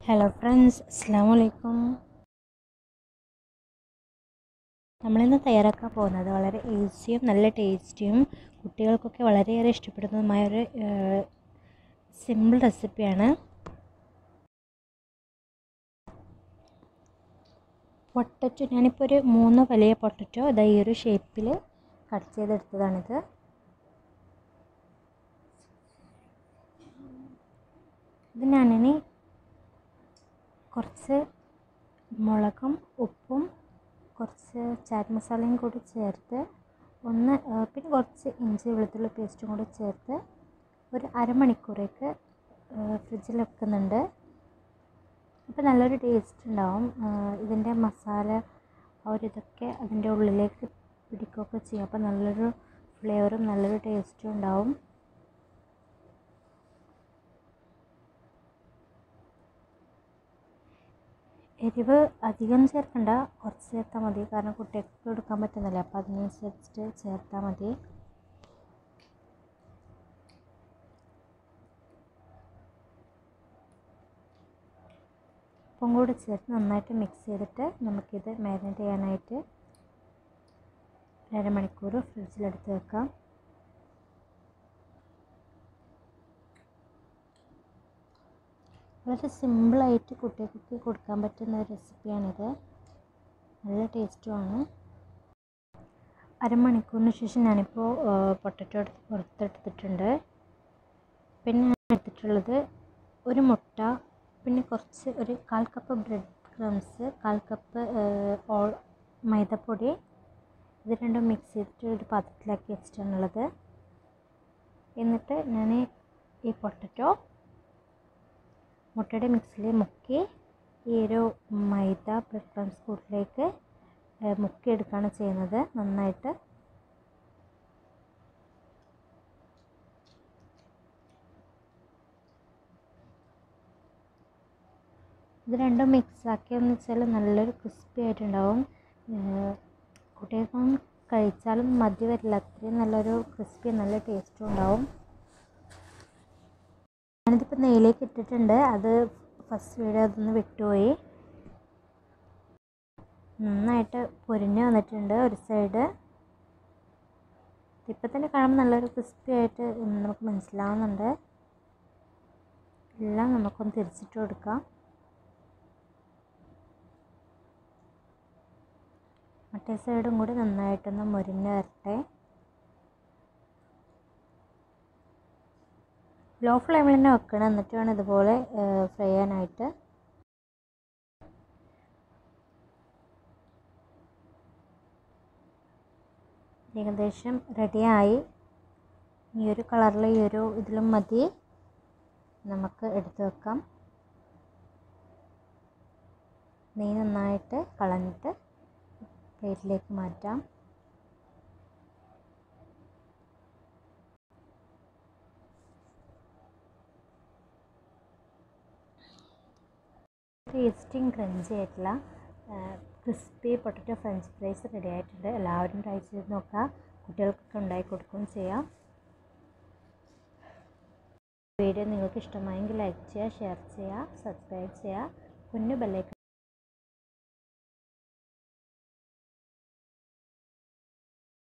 Hello friends അസ്സാം വലൈക്കും നമ്മളിന്ന് തയ്യാറാക്കാൻ പോകുന്നത് വളരെ ഈസിയും നല്ല ടേസ്റ്റിയും കുട്ടികൾക്കൊക്കെ വളരെയേറെ ഇഷ്ടപ്പെടുന്നതുമായ ഒരു സിമ്പിൾ റെസിപ്പിയാണ് പൊട്ടറ്റോ ഞാനിപ്പോൾ ഒരു മൂന്ന് വലിയ പൊട്ടറ്റോ ഇതാ ഈ ഒരു ഷേപ്പിൽ കട്ട് ചെയ്തെടുത്തതാണിത്. ഇത് ഞാനിനി കുറച്ച് മുളകും ഉപ്പും കുറച്ച് ചാറ്റ് മസാലയും കൂടി ചേർത്ത് ഒന്ന് പിന്നെ കുറച്ച് ഇഞ്ചി വെളുത്തുള്ളി പേസ്റ്റും കൂടി ചേർത്ത് ഒരു അരമണിക്കൂറേക്ക് ഫ്രിഡ്ജിൽ വെക്കുന്നുണ്ട്. അപ്പോൾ നല്ലൊരു ടേസ്റ്റ് ഉണ്ടാവും. ഇതിന്റെ മസാല ആ ഒരു ഇതൊക്കെ അതിന്റെ ഉള്ളിലേക്ക് പിടിക്കുകയൊക്കെ ചെയ്യും. അപ്പോൾ നല്ലൊരു ഫ്ലേവറും നല്ലൊരു ടേസ്റ്റും ഉണ്ടാവും. എരിവ് അധികം ചേർക്കണ്ട. കുറച്ച് ചേർത്താൽ മതി. കാരണം കുട്ടികൾക്ക് കൊടുക്കാൻ പറ്റുന്നില്ല. അപ്പോൾ അതിനനുസരിച്ചിട്ട് ചേർത്താൽ മതി. ഉപ്പും കൂടി ചേർത്ത് നന്നായിട്ട് മിക്സ് ചെയ്തിട്ട് നമുക്കിത് മാരിനേറ്റ് ചെയ്യാനായിട്ട് അരമണിക്കൂർ ഫ്രിഡ്ജിലെടുത്ത് വെക്കാം. വളരെ സിമ്പിളായിട്ട് കുട്ടികൾക്ക് കൊടുക്കാൻ പറ്റുന്ന ഒരു റെസിപ്പിയാണിത്. നല്ല ടേസ്റ്റുമാണ്. അരമണിക്കൂറിന് ശേഷം ഞാനിപ്പോൾ പൊട്ടറ്റോ എടുത്ത് പുറത്തെടുത്തിട്ടുണ്ട്. പിന്നെ ഞാൻ എടുത്തിട്ടുള്ളത് ഒരു മുട്ട പിന്നെ കുറച്ച് ഒരു കാൽ കപ്പ് ബ്രെഡ് ക്രംസ് കാൽ കപ്പ് ഓൾ മൈദപ്പൊടി. ഇത് രണ്ടും മിക്സ് ചെയ്തിട്ട് ഒരു പാത്രത്തിലാക്കി വെച്ചിട്ടാണുള്ളത്. എന്നിട്ട് ഞാൻ ഈ പൊട്ടറ്റോ മുട്ടയുടെ മിക്സിൽ മുക്കി ഈ ഒരു മൈദ ക്രംസ് കൂട്ടിലേക്ക് മുക്കിയെടുക്കുകയാണ് ചെയ്യുന്നത്. നന്നായിട്ട് ഇത് രണ്ടും മിക്സ് ആക്കിയെന്ന് വെച്ചാൽ നല്ലൊരു ക്രിസ്പി ആയിട്ടുണ്ടാവും. കുട്ടികൾക്കും കഴിച്ചാലും മതി വരില്ല. അത്രയും നല്ലൊരു ക്രിസ്പി നല്ല ടേസ്റ്റും ഉണ്ടാവും. ഞാനിതിപ്പോൾ നെയ്യിലേക്ക് ഇട്ടിട്ടുണ്ട്. അത് ഫസ്റ്റ് വീഡിയോ അതൊന്ന് വിട്ടുപോയി. നന്നായിട്ട് പൊരിഞ്ഞ് വന്നിട്ടുണ്ട് ഒരു സൈഡ് ഇപ്പം തന്നെ കാണുമ്പോൾ നല്ലൊരു ക്രിസ്പി ആയിട്ട് നമുക്ക് മനസ്സിലാവുന്നുണ്ട്. എല്ലാം നമുക്കൊന്ന് തിരിച്ചിട്ട് കൊടുക്കാം. മറ്റേ സൈഡും കൂടി നന്നായിട്ടൊന്ന് മുരിഞ്ഞ് വരട്ടെ. ലോ ഫ്ലെയിമിൽ തന്നെ വെക്കണം. എന്നിട്ട് വേണം ഇതുപോലെ ഫ്രൈ ചെയ്യാനായിട്ട്. ഏകദേശം റെഡിയായി ഈ ഒരു കളറിൽ ഈ ഒരു ഇതിലും മതി. നമുക്ക് എടുത്തു വെക്കാം. നെയ് നന്നായിട്ട് കളഞ്ഞിട്ട് പ്ലേറ്റിലേക്ക് മാറ്റാം. ടേസ്റ്റിങ് ക്രഞ്ചി ആയിട്ടുള്ള crispy potato French fries ready ആയിട്ടുണ്ട്. എല്ലാവരും ട്രൈ ചെയ്ത് നോക്കുക കുട്ടികൾക്കൊക്കെ ഉണ്ടാക്കി കൊടുക്കുകയും ചെയ്യാം. വീഡിയോ നിങ്ങൾക്ക് ഇഷ്ടമായെങ്കിൽ ലൈക്ക് ചെയ്യുക ഷെയർ ചെയ്യുക സബ്സ്ക്രൈബ് ചെയ്യുക. കുഞ്ഞു ബെല്ലൈക്കൺ